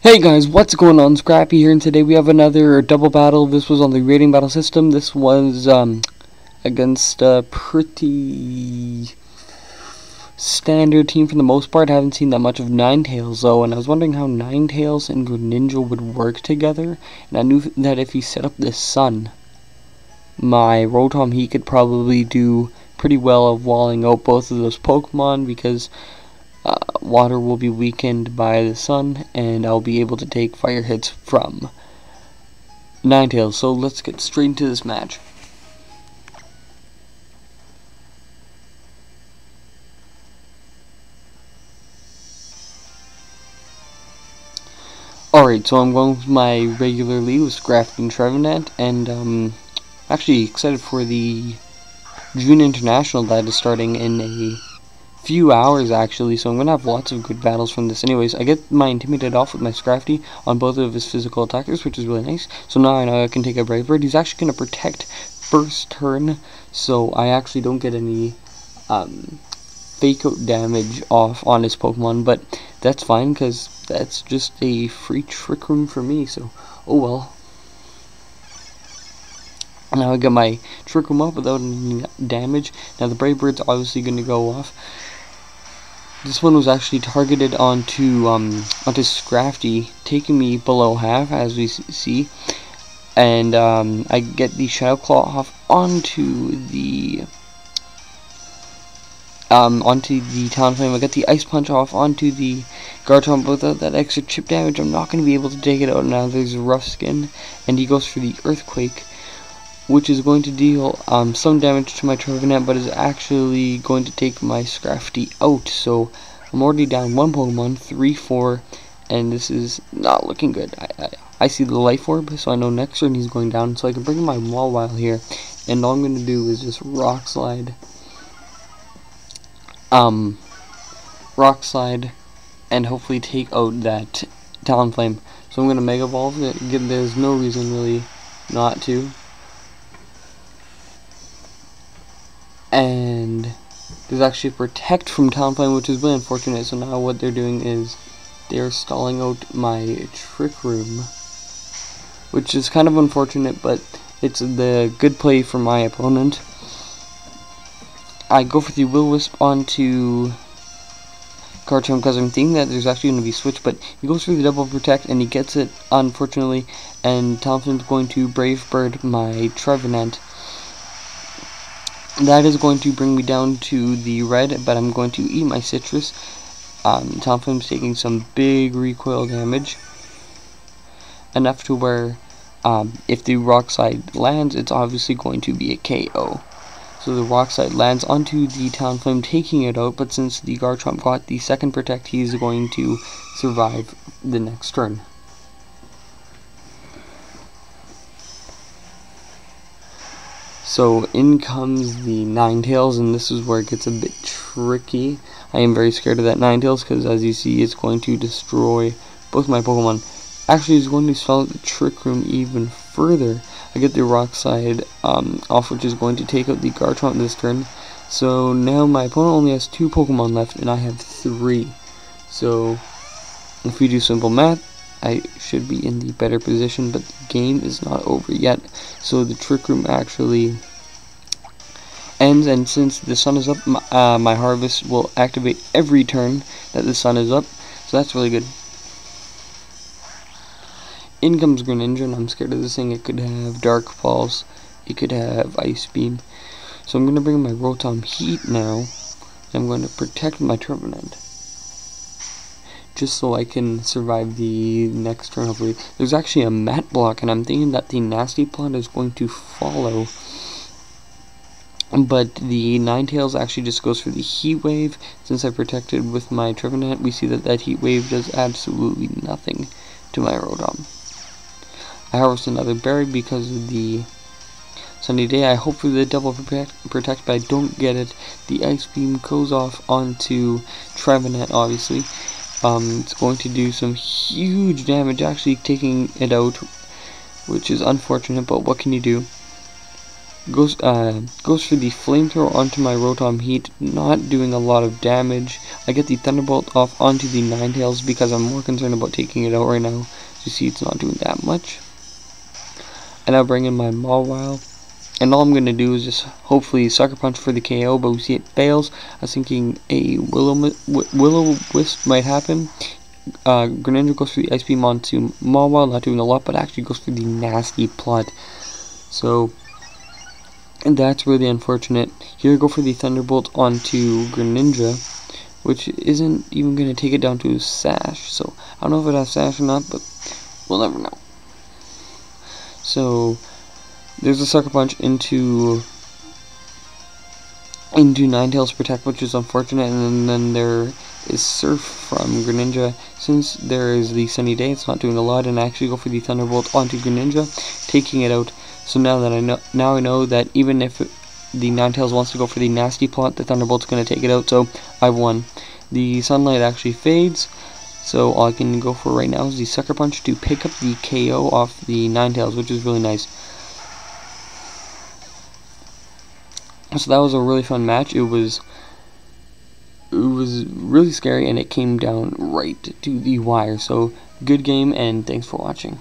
Hey guys, what's going on? Scrappy here, and today we have another double battle. This was on the rating battle system. This was um, against a pretty standard team for the most part. I haven't seen that much of Ninetales though, and I was wondering how Ninetales and Greninja would work together. And I knew that if he set up the sun, my Rotom Heat could probably do pretty well of walling out both of those Pokemon because water will be weakened by the sun, and I'll be able to take fire hits from Ninetales. So let's get straight into this match. Alright, so I'm going with my regular lead with Scrafty and Trevenant, and um, actually excited for the June International that is starting in a few hours actually, so I'm gonna have lots of good battles from this. Anyways, I get my Intimidate off with my Scrafty on both of his physical attackers, which is really nice. So now I know I can take a Brave Bird. He's actually gonna protect first turn, so I actually don't get any um, fake out damage off on his Pokemon, but that's fine because that's just a free trick room for me. So, oh well. Now I got my trick room up without any damage. Now the Brave Bird's obviously going to go off. This one was actually targeted onto um, onto Scrafty, taking me below half, as we see. And um, I get the Shadow Claw off onto the um, onto the Talonflame. I get the Ice Punch off onto the Garchomp. Without that extra chip damage, I'm not going to be able to take it out. Now there's a Rough Skin, and he goes for the Earthquake which is going to deal um, some damage to my Trevenant, but is actually going to take my Scrafty out. So I'm already down one Pokemon, three, four, and this is not looking good. I, I, I see the Life Orb, so I know next turn he's going down, so I can bring my Mawile here, and all I'm going to do is just Rock Slide, um, Rock Slide, and hopefully take out that Talonflame. So I'm going to Mega Evolve. It. There's no reason really not to. And there's actually protect from Talonflame, which is really unfortunate. So now what they're doing is they're stalling out my Trick Room, which is kind of unfortunate, but it's the good play for my opponent. I go for the Will-O-Wisp onto Garchomp because I'm thinking that there's actually going to be switch, but he goes for the double protect and he gets it, unfortunately, and Talonflame's going to Brave Bird my Trevenant that is going to bring me down to the red, but I'm going to eat my Sitrus. Um, Talonflame's taking some big recoil damage. Enough to where um, if the rock slide lands, it's obviously going to be a KO. So the rock slide lands onto the Talonflame, taking it out, but since the Garchomp got the second protect, he's going to survive the next turn. So in comes the Ninetales, and this is where it gets a bit tricky. I am very scared of that Ninetales because, as you see, it's going to destroy both my Pokemon. Actually, it's going to stall the Trick Room even further. I get the Rock Slide um, off, which is going to take out the Garchomp this turn. So now my opponent only has two Pokemon left, and I have three. So if we do simple math, I should be in the better position, but the game is not over yet. So the Trick Room actually ends, and since the sun is up, my, uh, my harvest will activate every turn that the sun is up. So that's really good. In comes Greninja, and I'm scared of this thing. It could have Dark Pulse. It could have Ice Beam. So I'm going to bring my Rotom Heat now. I'm going to protect my Trevenant just so I can survive the next turn hopefully. There's actually a mat block and I'm thinking that the nasty plot is going to follow. But the Ninetales actually just goes for the Heat Wave. Since I protected with my Trevenant, we see that that Heat Wave does absolutely nothing to my Rotom. I harvest another berry because of the sunny day. I hope for the double protect, protect, but I don't get it. The Ice Beam goes off onto Trevenant, obviously. Um, it's going to do some huge damage, actually taking it out, which is unfortunate, but what can you do? goes uh, goes for the flamethrower onto my Rotom Heat, not doing a lot of damage. I get the Thunderbolt off onto the Ninetales because I'm more concerned about taking it out right now. You see it's not doing that much. And I bring in my Mawile. And all I'm going to do is just hopefully Sucker Punch for the KO, but we see it fails. I was thinking a Willow, Willow Wisp might happen. Uh, Greninja goes for the Ice Beam onto Mawile, not doing a lot, but actually goes for the nasty plot. So, and that's really unfortunate. Here go for the Thunderbolt onto Greninja, which isn't even going to take it down to Sash. So, I don't know if it has Sash or not, but we'll never know. So, there's a Sucker Punch into into Ninetales Protect, which is unfortunate, and then there is Surf from Greninja. Since there is the Sunny Day, it's not doing a lot, and I actually go for the Thunderbolt onto Greninja, taking it out. So now that I know, now I know that even if the Ninetales wants to go for the Nasty Plot, the Thunderbolt's going to take it out, so I've won. The Sunlight actually fades, so all I can go for right now is the Sucker Punch to pick up the KO off the Ninetales, which is really nice. So that was a really fun match. It was it was really scary and it came down right to the wire. So good game and thanks for watching.